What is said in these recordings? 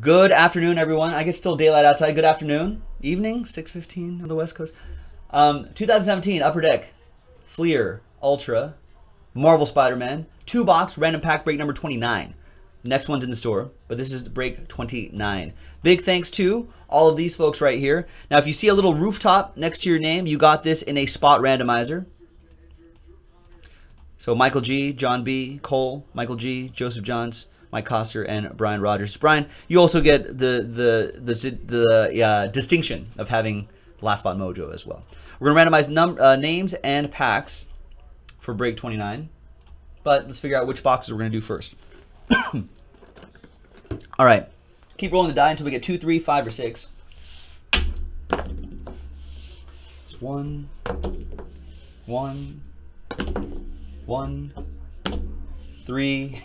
Good afternoon, everyone. I guess still daylight outside. Good afternoon, evening, six fifteen on the West Coast. Um, 2017 Upper Deck, Fleer Ultra, Marvel Spider-Man, two box random pack break number 29. Next one's in the store, but this is break 29. Big thanks to all of these folks right here. Now, if you see a little rooftop next to your name, you got this in a spot randomizer. So Michael G, John B, Cole, Michael G, Joseph Johns, Mike Coster, and Brian Rogers. Brian, you also get the the the the uh, distinction of having Last Spot Mojo as well. We're gonna randomize num uh, names and packs for break 29, but let's figure out which boxes we're gonna do first. All right, keep rolling the die until we get two, three, five, or six. It's one, one, one, three.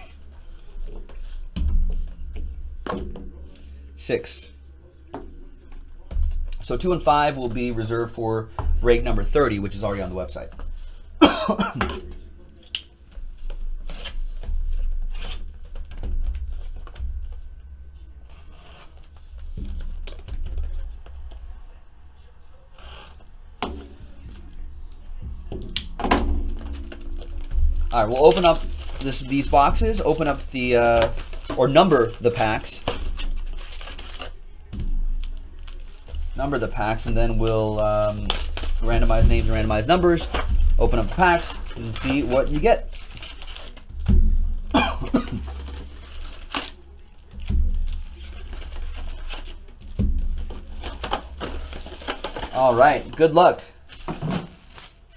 Six. So two and five will be reserved for break number 30, which is already on the website. All right, we'll open up this, these boxes, open up the, uh, or number the packs. Number the packs, and then we'll um, randomize names and randomize numbers, open up the packs, and see what you get. All right, good luck.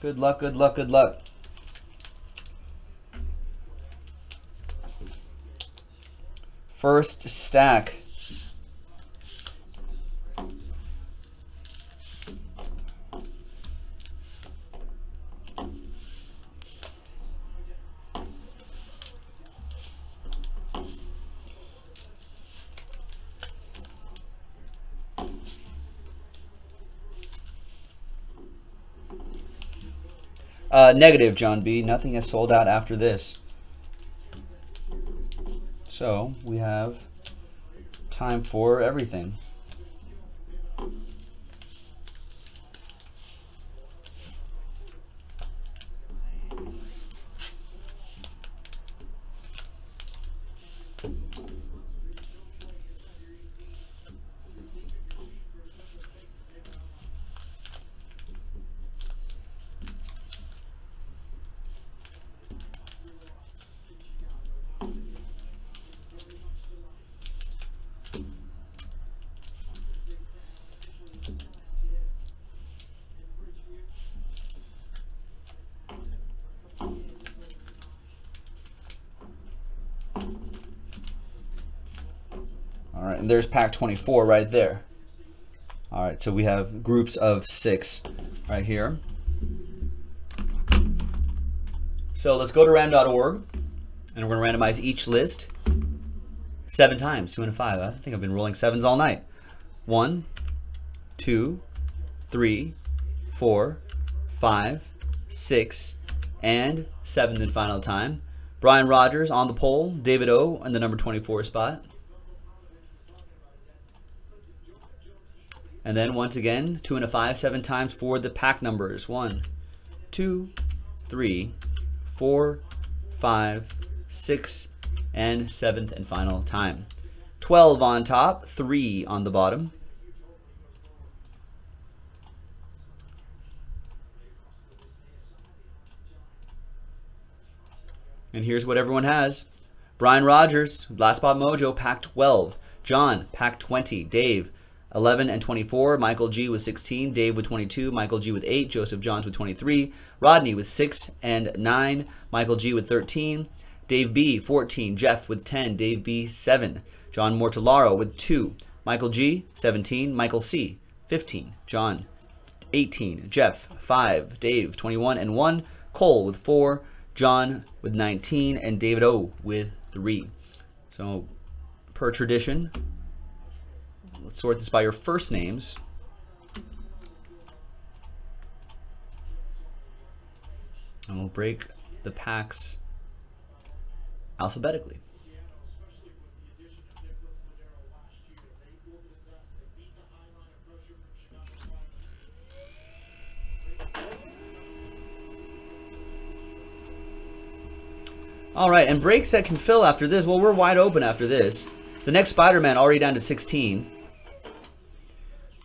Good luck, good luck, good luck. First stack. Uh, negative, John B. Nothing has sold out after this. So we have time for everything. There's pack 24 right there. All right, so we have groups of six right here. So let's go to random.org, and we're to randomize each list seven times, two and a five. I think I've been rolling sevens all night. One, two, three, four, five, six, and seventh and final time. Brian Rogers on the pole, David O in the number 24 spot. And then once again, two and a five, seven times for the pack numbers. One, two, three, four, five, six, and seventh and final time. 12 on top, three on the bottom. And here's what everyone has. Brian Rogers, Last Spot Mojo, pack 12. John, pack 20. Dave, 11 and 24. Michael G with 16. Dave with 22. Michael G with 8. Joseph Johns with 23. Rodney with 6 and 9. Michael G with 13. Dave B, 14. Jeff with 10. Dave B, 7. John Mortellaro with 2. Michael G, 17. Michael C, 15. John, 18. Jeff, 5. Dave, 21 and 1. Cole with 4. John with 19. And David O with 3. So, per tradition, Let's sort this by your first names. And we'll break the packs alphabetically. All right, and breaks that can fill after this. Well, we're wide open after this. The next Spider-Man already down to 16.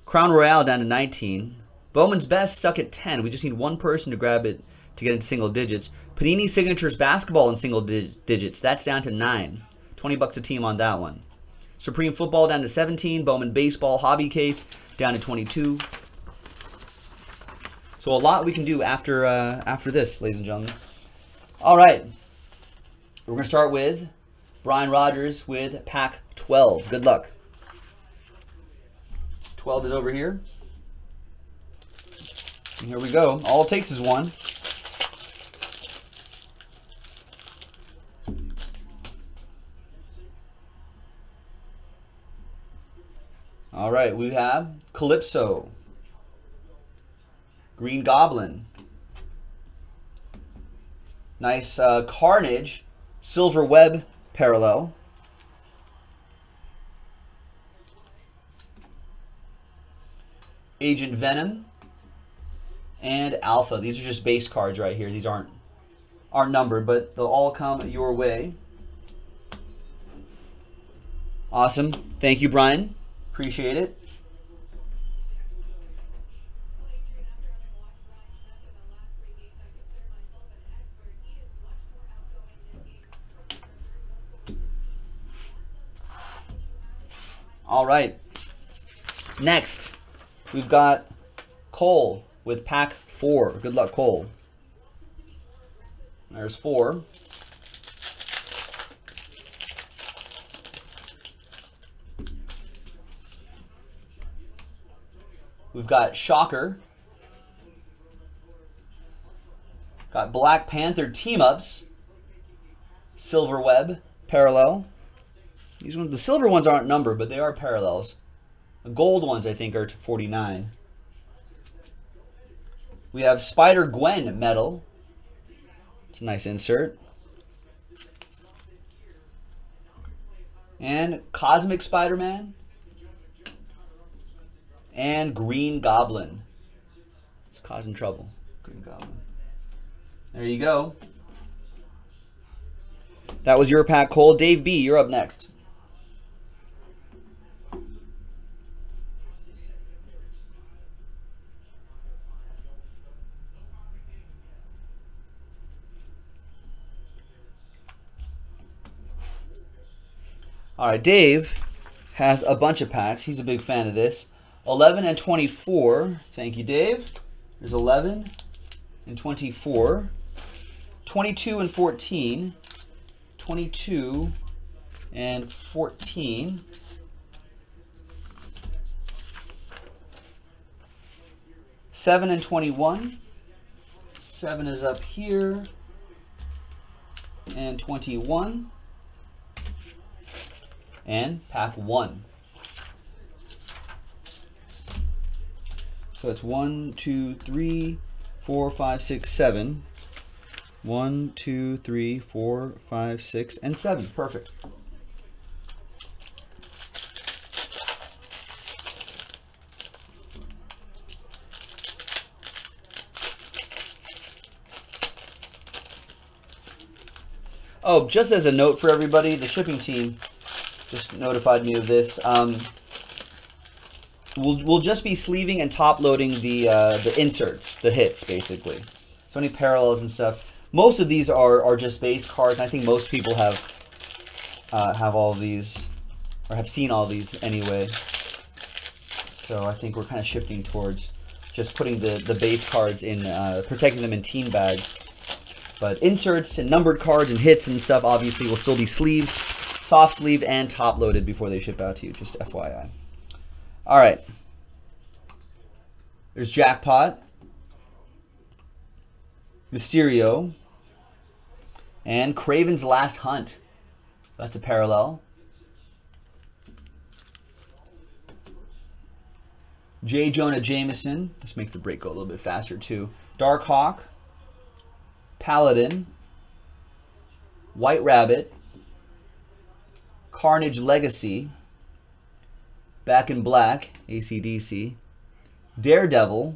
Crown Royale down to 19. Bowman's Best stuck at 10. We just need one person to grab it to get into single digits. Panini Signatures Basketball in single dig digits. That's down to 9. 20 bucks a team on that one. Supreme Football down to 17. Bowman Baseball Hobby Case down to 22. So a lot we can do after uh, after this, ladies and gentlemen. All right. We're going to start with Brian Rogers with pack 12. Good luck. 12 is over here. And here we go. All it takes is one. All right, we have Calypso, Green Goblin, nice uh, Carnage, Silver Web parallel, Agent Venom, and Alpha. These are just base cards right here. These aren't aren't numbered, but they'll all come your way. Awesome. Thank you, Brian. Appreciate it. All right. Next, we've got Cole with pack four. Good luck, Cole. There's four. We've got Shocker. Got Black Panther team-ups. Silver Web, parallel. These ones, the silver ones aren't numbered, but they are parallels. Gold ones, I think, are to 49. We have Spider-Gwen metal. It's a nice insert. And Cosmic Spider-Man and Green Goblin. It's causing trouble. Green Goblin. There you go. That was your pack, Cole. Dave B., you're up next. All right, Dave has a bunch of packs. He's a big fan of this. 11 and 24. Thank you, Dave. There's 11 and 24. 22 and 14. 22 and 14. Seven and 21. Seven is up here. And 21. And pack one. So it's one, two, three, four, five, six, seven. One, two, three, four, five, six, and seven. Perfect. Oh, just as a note for everybody, the shipping team just notified me of this. Um, we'll, we'll just be sleeving and top loading the, uh, the inserts, the hits, basically. So any parallels and stuff. Most of these are, are just base cards, and I think most people have uh, have all these, or have seen all these anyway. So I think we're kind of shifting towards just putting the, the base cards in, uh, protecting them in team bags. But inserts and numbered cards and hits and stuff obviously will still be sleeved, soft sleeved, and top loaded before they ship out to you, just FYI. All right. There's Jackpot, Mysterio, and Kraven's Last Hunt. So that's a parallel. J. Jonah Jameson. This makes the break go a little bit faster too. Darkhawk, Paladin, White Rabbit, Carnage Legacy, Back in Black, ACDC, Daredevil,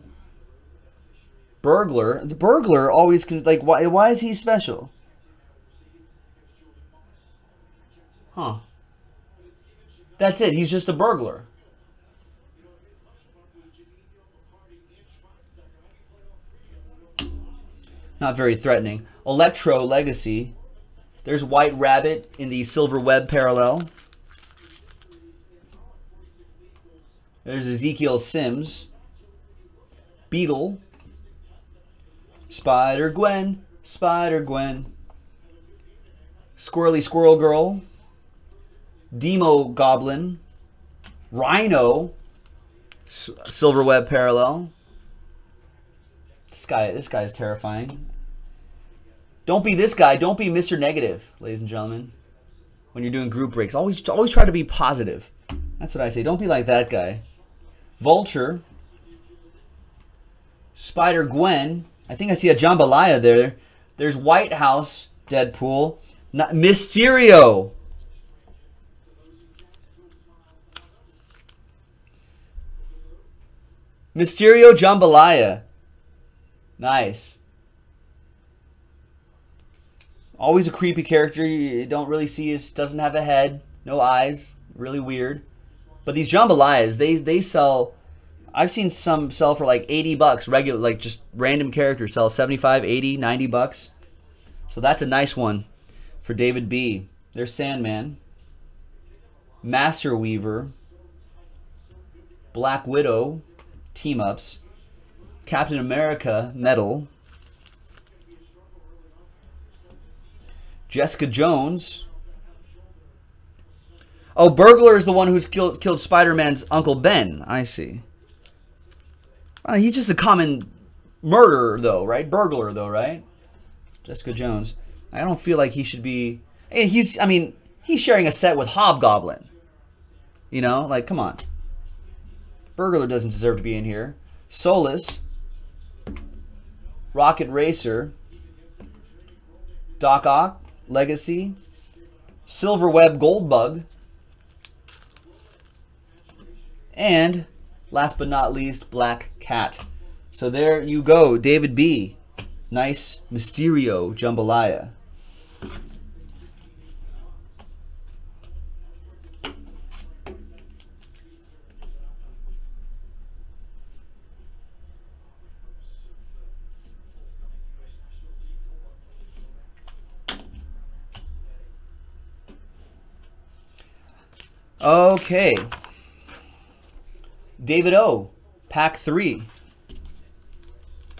Burglar. The Burglar always can like why why is he special? Huh. That's it. He's just a burglar. Not very threatening. Electro Legacy. There's White Rabbit in the Silver Web parallel. There's Ezekiel Sims. Beetle. Spider Gwen. Spider Gwen. Squirrely Squirrel Girl. Demogoblin. Rhino. Silver Web parallel. This guy, this guy is terrifying. Don't be this guy. Don't be Mr. Negative, ladies and gentlemen. When you're doing group breaks, always, always try to be positive. That's what I say. Don't be like that guy. Vulture. Spider Gwen. I think I see a jambalaya there. There's White House Deadpool. Not, Mysterio. Mysterio Jambalaya. Nice. Always a creepy character. You don't really see his doesn't have a head, no eyes. Really weird. But these jambalayas, they they sell I've seen some sell for like 80 bucks, regular like just random characters sell 75, 80, 90 bucks. So that's a nice one for David B. There's Sandman. Master Weaver. Black Widow team ups. Captain America medal. Jessica Jones. Oh, Burglar is the one who's killed, killed Spider-Man's Uncle Ben. I see. Well, he's just a common murderer, though, right? Burglar, though, right? Jessica Jones. I don't feel like he should be... Eh, he's, I mean, he's sharing a set with Hobgoblin. You know, like, come on. Burglar doesn't deserve to be in here. Solus. Rocket Racer. Doc Ock. Legacy, Silver Web Goldbug, and last but not least, Black Cat. So there you go, David B. Nice Mysterio Jambalaya. Okay. David O, pack three.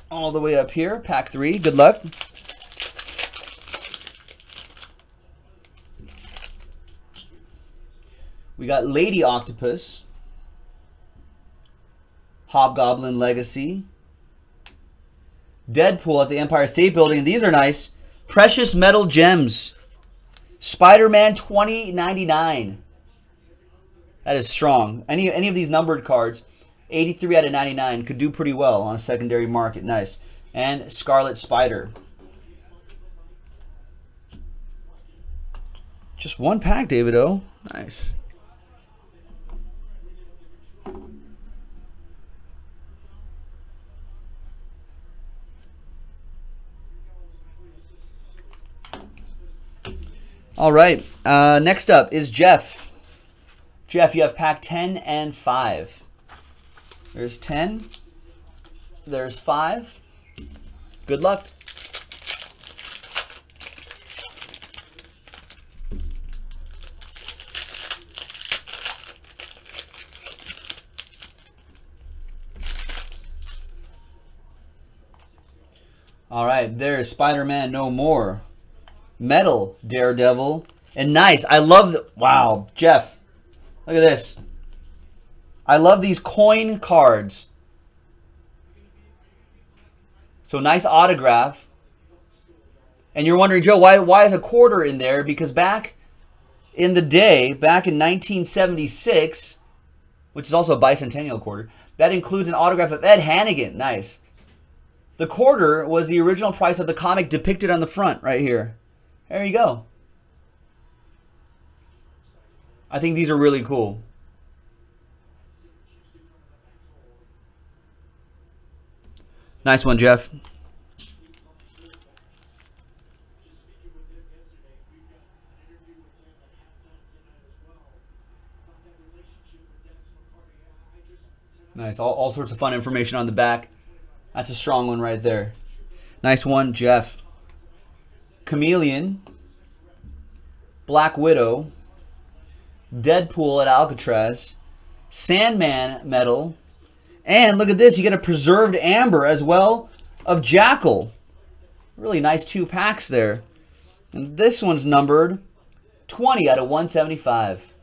All the way up here, pack three. Good luck. We got Lady Octopus, Hobgoblin Legacy, Deadpool at the Empire State Building. These are nice. Precious Metal Gems. Spider-Man 2099. That is strong. Any any of these numbered cards, 83 out of 99 could do pretty well on a secondary market. Nice. And Scarlet Spider. Just one pack, David O. Nice. All right. Uh, next up is Jeff. Jeff, you have pack 10 and 5. There's 10. There's 5. Good luck. All right, there's Spider-Man No More. Metal Daredevil. And nice. I love the... Wow, Jeff. Look at this. I love these coin cards. So nice autograph. And you're wondering, Joe, why, why is a quarter in there? Because back in the day, back in 1976, which is also a bicentennial quarter, that includes an autograph of Ed Hannigan. Nice. The quarter was the original price of the comic depicted on the front right here. There you go. I think these are really cool. Nice one, Jeff. Nice. All, all sorts of fun information on the back. That's a strong one right there. Nice one, Jeff. Chameleon. Black Widow. Deadpool at Alcatraz. Sandman medal. And look at this, you get a preserved amber as well of Jackal. Really nice two packs there. And this one's numbered 20 out of 175.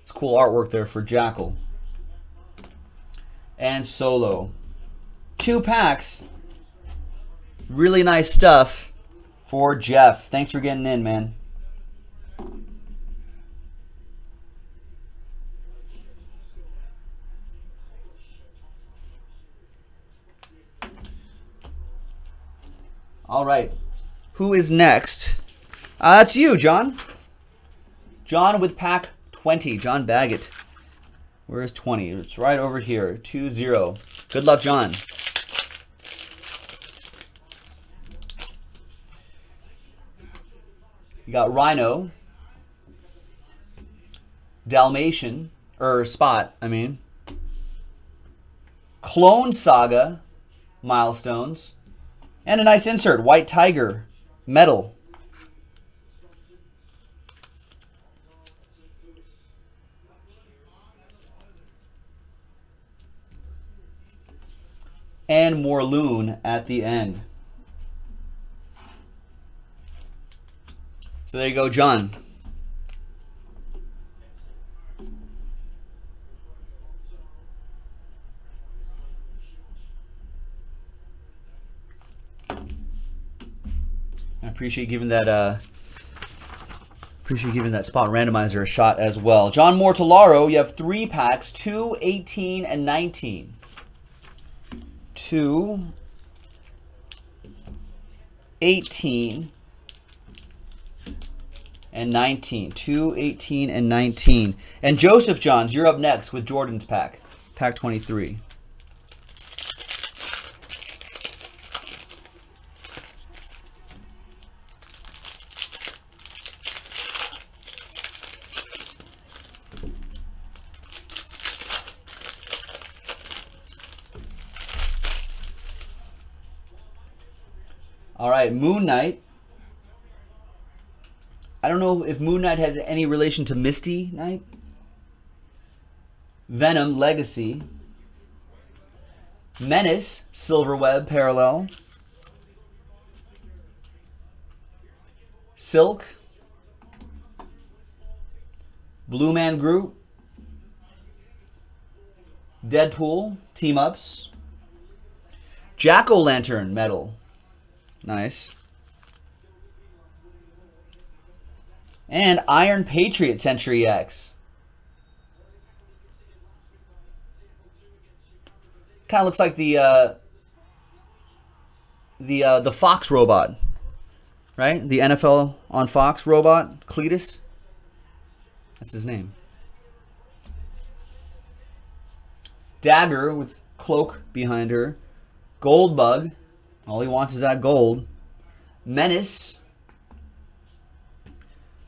It's cool artwork there for Jackal. And Solo. Two packs. Really nice stuff for Jeff. Thanks for getting in, man. All right. Who is next? Uh, that's you, John. John with pack 20. John Baggett. Where is 20? It's right over here. 2-0. Good luck, John. You got Rhino. Dalmatian. Or Spot, I mean. Clone Saga. Milestones. And a nice insert, White Tiger, metal. And Morlun at the end. So there you go, John. Appreciate giving that uh, appreciate giving that spot randomizer a shot as well. John Mortellaro, you have three packs, 2, 18, and 19. 2, 18, and 19. 2, 18, and 19. And Joseph Johns, you're up next with Jordan's pack. Pack 23. All right, Moon Knight. I don't know if Moon Knight has any relation to Misty Knight. Venom Legacy. Menace Silver Web Parallel. Silk. Blue Man Group. Deadpool Team Ups. Jack O' Lantern Metal. Nice. And Iron Patriot Century X. Kind of looks like the uh, the uh, the Fox robot, right? The NFL on Fox robot, Cletus. That's his name. Dagger with cloak behind her. Gold bug. All he wants is that gold. Menace.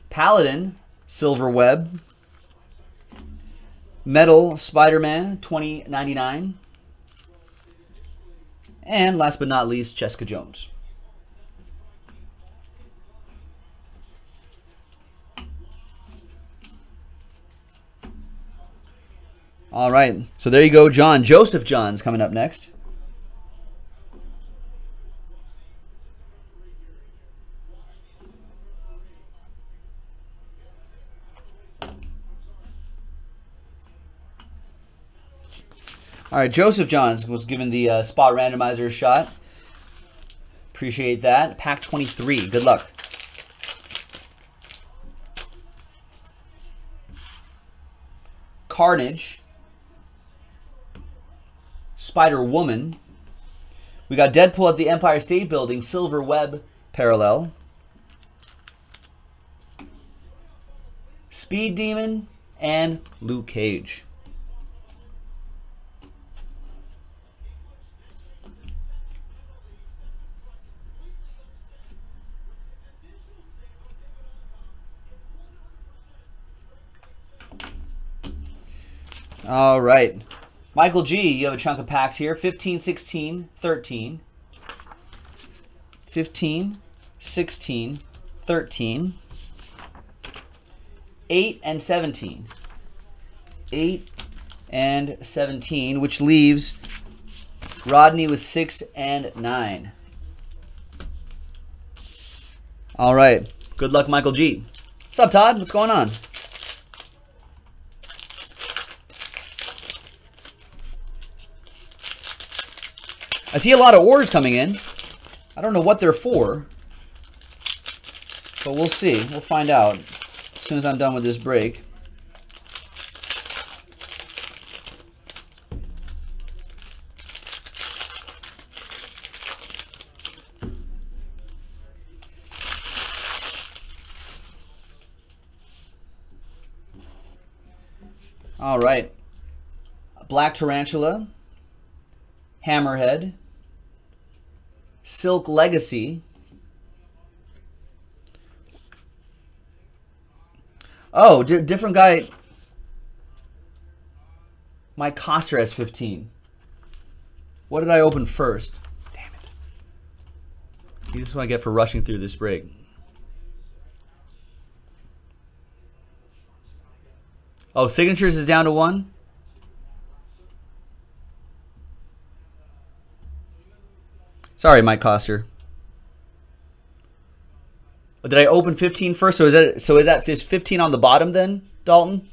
Paladin. Silver Web. Metal Spider-Man 2099. And last but not least, Jessica Jones. All right. So there you go, John. Joseph John's coming up next. All right, Joseph Johns was given the uh, spot randomizer shot. Appreciate that. Pack 23. Good luck. Carnage. Spider Woman. We got Deadpool at the Empire State Building, Silver Web parallel. Speed Demon and Luke Cage. All right. Michael G, you have a chunk of packs here. 15, 16, 13. 15, 16, 13. 8 and 17. 8 and 17, which leaves Rodney with 6 and 9. All right. Good luck, Michael G. What's up, Todd? What's going on? I see a lot of orders coming in. I don't know what they're for. But we'll see. We'll find out as soon as I'm done with this break. All right. Black Tarantula. Hammerhead. Silk Legacy. Oh, di different guy. Mike Coster has 15. What did I open first? Damn it. This is what I get for rushing through this break. Oh, signatures is down to one? Sorry, Mike Coster. Did I open 15 first? So is that so is that 15 on the bottom then, Dalton?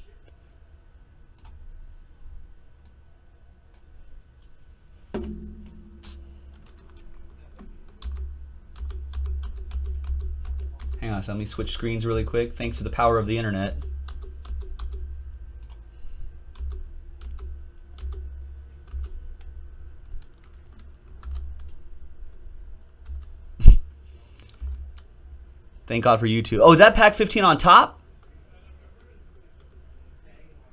Hang on, so let me switch screens really quick. Thanks to the power of the internet. Thank God for YouTube. Oh, is that pack 15 on top?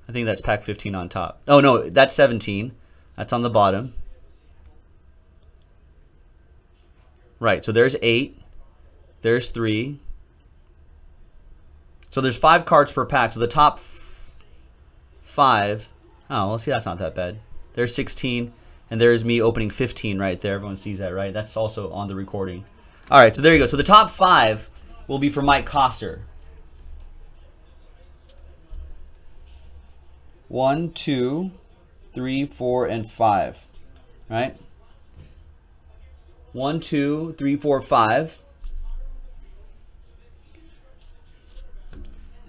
I think that's pack 15 on top. Oh, no, that's 17. That's on the bottom. Right, so there's 8. There's 3. So there's 5 cards per pack. So the top 5. Oh, well, see, that's not that bad. There's 16. And there's me opening 15 right there. Everyone sees that, right? That's also on the recording. All right, so there you go. So the top 5 will be for Mike Coster. One, two, three, four, and five. Right? One, two, three, four, five.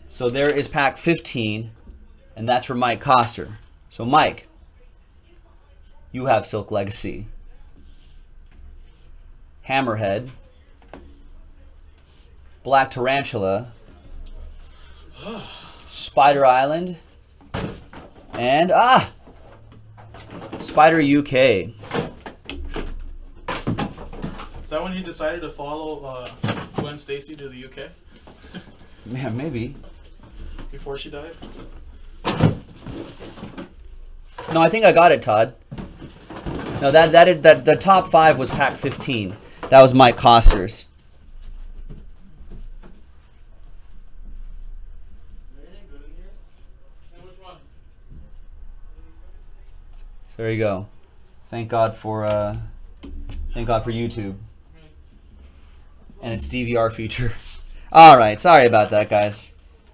So there is pack 15, and that's for Mike Coster. So Mike, you have Silk Legacy. Hammerhead. Black Tarantula, Spider Island, and ah, Spider UK. Is that when he decided to follow uh, Gwen Stacy to the UK Yeah, maybe. before she died? No, I think I got it, Todd. No, that that that the top five was pack 15. That was Mike Coster's. There you go. Thank God for uh, thank God for YouTube and its DVR feature. All right, sorry about that, guys.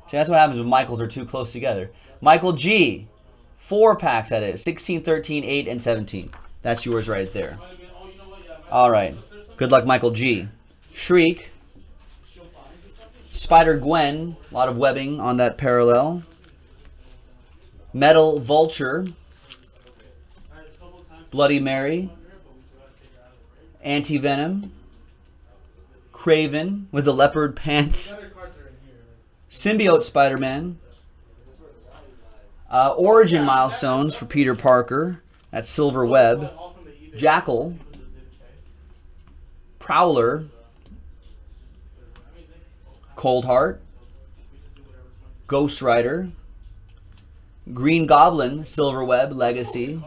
See, that's what happens when Michaels are too close together. Michael G, four packs at it: 16, 13, 8, and 17. That's yours right there. All right. Good luck, Michael G. Shriek. Spider Gwen. A lot of webbing on that parallel. Metal Vulture. Bloody Mary, Anti-Venom, Kraven with the leopard pants, Symbiote Spider-Man, uh, Origin Milestones for Peter Parker, that's Silver Web, Jackal, Prowler, Cold Heart, Ghost Rider, Green Goblin, Silver Web, Legacy,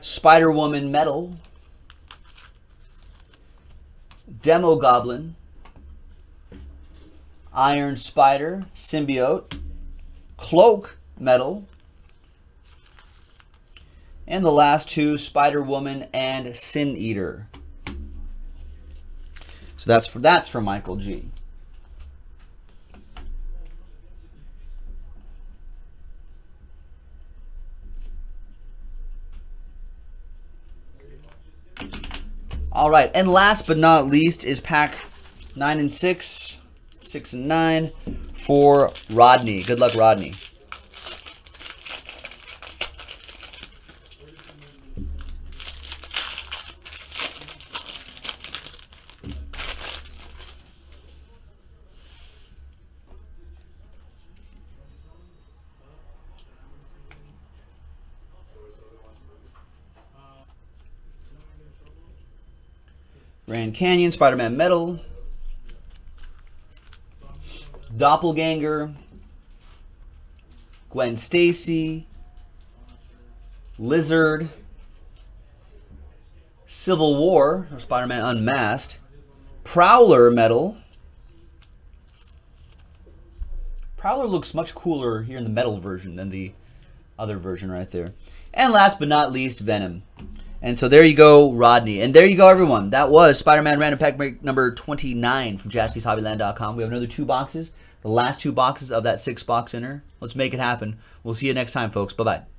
Spider Woman Metal, Demogoblin, Iron Spider, Symbiote, Cloak Metal, And the last two, Spider Woman and Sin Eater. So that's for that's for Michael G. All right, and last but not least is pack nine and six, six and nine for Rodney. Good luck, Rodney. Grand Canyon, Spider-Man Metal, Doppelganger, Gwen Stacy, Lizard, Civil War, or Spider-Man Unmasked, Prowler Metal. Prowler looks much cooler here in the metal version than the other version right there. And last but not least, Venom. And so there you go, Rodney. And there you go, everyone. That was Spider-Man Random Pack break number 29 from jaspyshobbyland.com. We have another two boxes. The last two boxes of that six box inner. Let's make it happen. We'll see you next time, folks. Bye-bye.